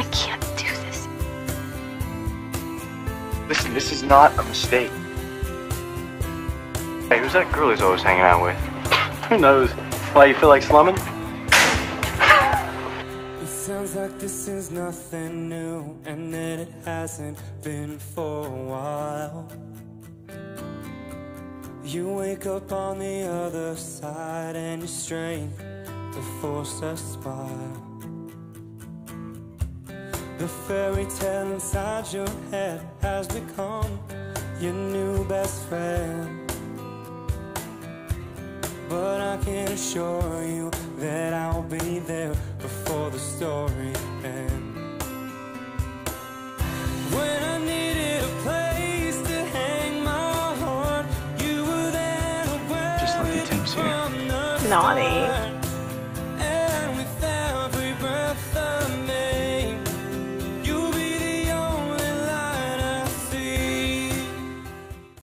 I can't do this. Listen, this is not a mistake. Hey, who's that girl he's always hanging out with? Who knows? Why, you feel like slumming? It sounds like this is nothing new, and that it hasn't been for a while. You wake up on the other side, and you strain to force a smile. The fairy tale inside your head has become your new best friend. But I can assure you that I'll be there before the story ends. When I needed a place to hang my heart, you were there to wear Just look at it Tim's here. from the Naughty. start.